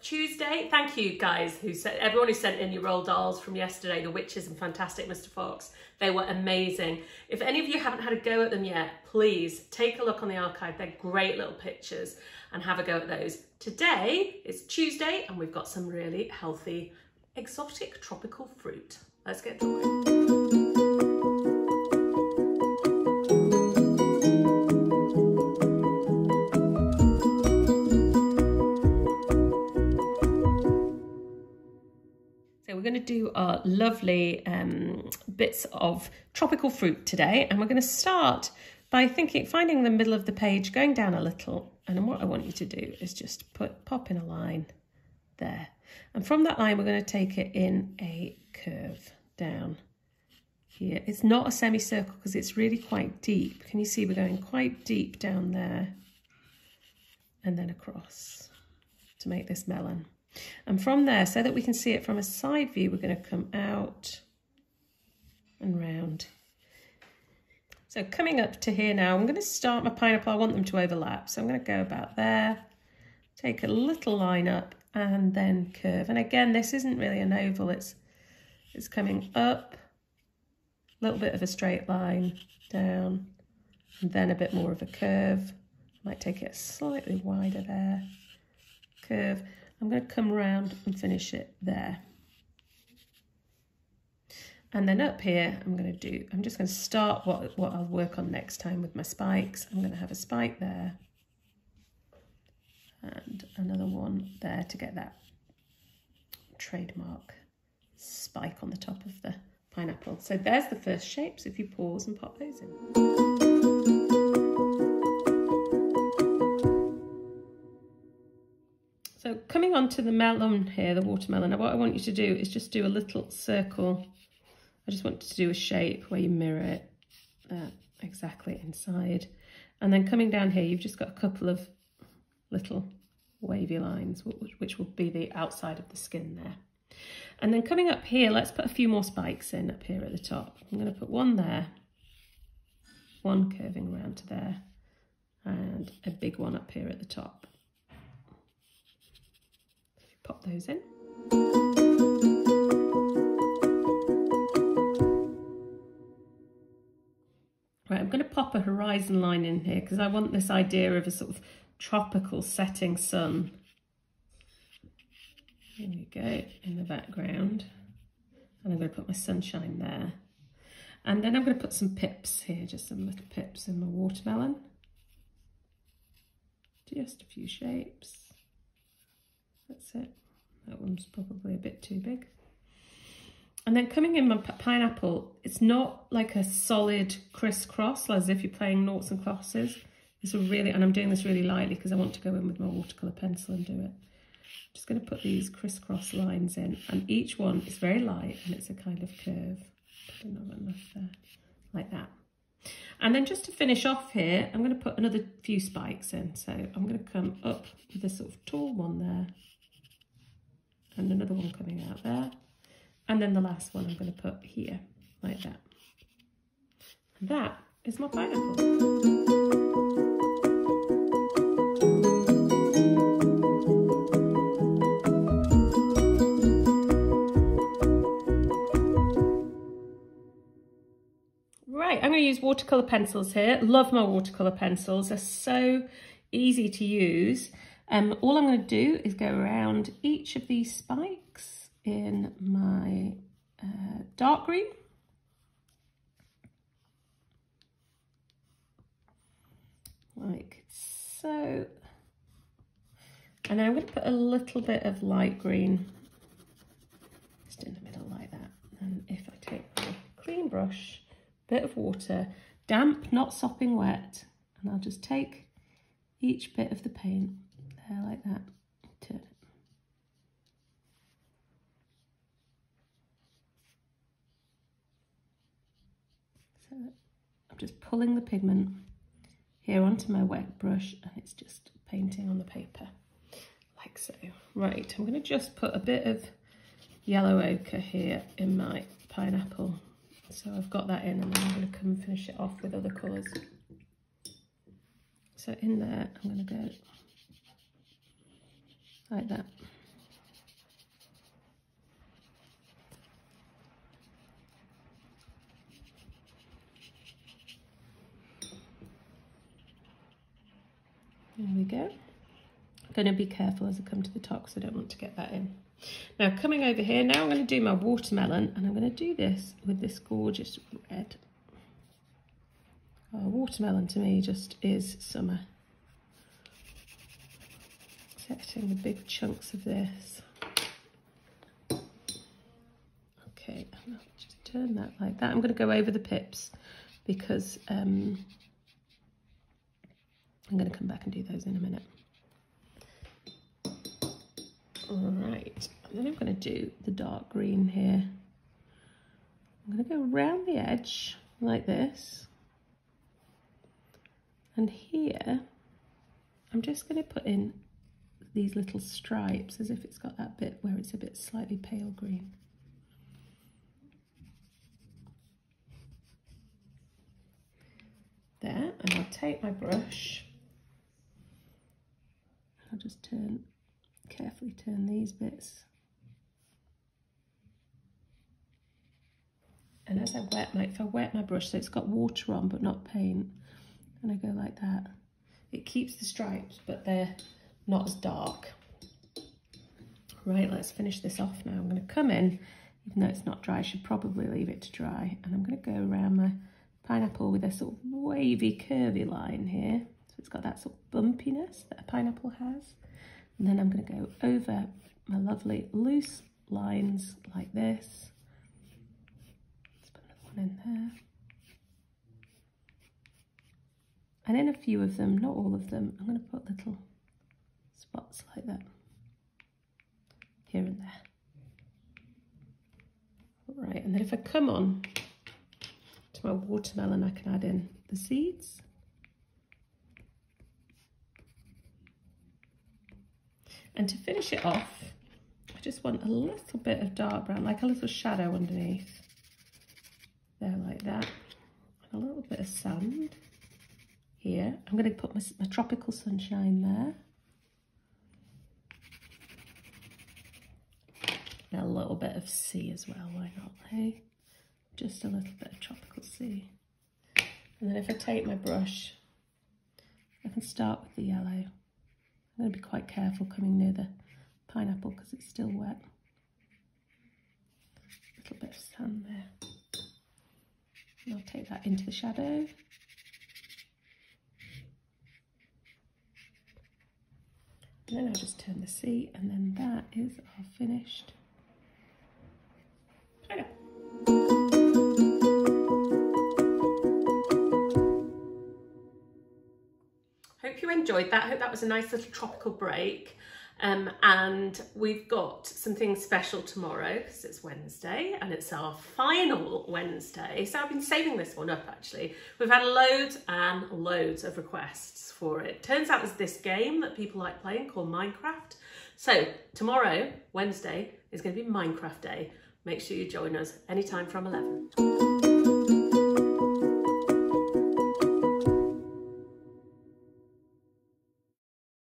Tuesday. Thank you guys who sent, everyone who sent in your Roald Dahls from yesterday, the witches and fantastic Mr. Fox. They were amazing. If any of you haven't had a go at them yet, please take a look on the archive. They're great little pictures and have a go at those. Today is Tuesday and we've got some really healthy exotic tropical fruit. Let's get drawing. So we're going to do our lovely um, bits of tropical fruit today and we're going to start by thinking, finding the middle of the page, going down a little and what I want you to do is just put pop in a line there and from that line we're going to take it in a curve down here. It's not a semicircle because it's really quite deep. Can you see we're going quite deep down there and then across to make this melon. And from there, so that we can see it from a side view, we're going to come out and round. So coming up to here now, I'm going to start my pineapple. I want them to overlap. So I'm going to go about there, take a little line up and then curve. And again, this isn't really an oval. It's, it's coming up, a little bit of a straight line down, and then a bit more of a curve. Might take it slightly wider there, curve. I'm going to come around and finish it there. And then up here, I'm going to do, I'm just going to start what, what I'll work on next time with my spikes. I'm going to have a spike there and another one there to get that trademark spike on the top of the pineapple. So there's the first shapes if you pause and pop those in. So coming on to the melon here, the watermelon, what I want you to do is just do a little circle. I just want to do a shape where you mirror it uh, exactly inside. And then coming down here, you've just got a couple of little wavy lines, which will be the outside of the skin there. And then coming up here, let's put a few more spikes in up here at the top. I'm going to put one there, one curving around to there, and a big one up here at the top. Pop those in. Right, I'm going to pop a horizon line in here because I want this idea of a sort of tropical setting sun. There we go, in the background. And I'm going to put my sunshine there. And then I'm going to put some pips here, just some little pips in my watermelon. Just a few shapes. That's it. That one's probably a bit too big. And then coming in my pineapple, it's not like a solid crisscross as if you're playing noughts and crosses. It's a really, and I'm doing this really lightly because I want to go in with my watercolour pencil and do it. I'm just going to put these crisscross lines in and each one is very light and it's a kind of curve. Put another enough there, like that. And then just to finish off here, I'm going to put another few spikes in. So I'm going to come up with a sort of tall one there and another one coming out there. And then the last one I'm going to put here, like that. And that is my pineapple. Right, I'm going to use watercolour pencils here. Love my watercolour pencils. They're so easy to use. Um, all I'm going to do is go around each of these spikes in my uh, dark green. Like so. And I'm going to put a little bit of light green just in the middle like that. And if I take my clean brush, bit of water, damp, not sopping wet, and I'll just take each bit of the paint there like that, turn it. So I'm just pulling the pigment here onto my wet brush and it's just painting on the paper like so. Right, I'm going to just put a bit of yellow ochre here in my pineapple. So I've got that in and then I'm going to come finish it off with other colours. So in there, I'm going to go like that. There we go. I'm going to be careful as I come to the top because I don't want to get that in. Now coming over here, now I'm going to do my watermelon and I'm going to do this with this gorgeous red. Oh, watermelon to me just is summer. Setting the big chunks of this. Okay, just turn that like that. I'm going to go over the pips because um, I'm going to come back and do those in a minute. All right, and then I'm going to do the dark green here. I'm going to go around the edge like this. And here, I'm just going to put in these little stripes as if it's got that bit where it's a bit slightly pale green. There, and I'll take my brush. I'll just turn carefully turn these bits. And as I wet my, if I wet my brush, so it's got water on but not paint, and I go like that, it keeps the stripes, but they're not as dark. Right, let's finish this off now. I'm going to come in, even though it's not dry, I should probably leave it to dry. And I'm going to go around my pineapple with a sort of wavy, curvy line here. It's got that sort of bumpiness that a pineapple has. And then I'm going to go over my lovely loose lines like this. Let's put another one in there. And in a few of them, not all of them, I'm going to put little spots like that here and there. Right, and then if I come on to my watermelon, I can add in the seeds. And to finish it off, I just want a little bit of dark brown, like a little shadow underneath. There, like that. And a little bit of sand here. I'm going to put my, my tropical sunshine there. And a little bit of sea as well, why not, hey? Just a little bit of tropical sea. And then if I take my brush, I can start with the yellow. I'm going to be quite careful coming near the pineapple because it's still wet. A little bit of sand there. And I'll take that into the shadow. And then I'll just turn the sea and then that is our finished hope you enjoyed that. I hope that was a nice little tropical break. Um, and we've got something special tomorrow because it's Wednesday and it's our final Wednesday. So I've been saving this one up actually. We've had loads and loads of requests for it. Turns out there's this game that people like playing called Minecraft. So tomorrow, Wednesday, is going to be Minecraft Day. Make sure you join us anytime from 11.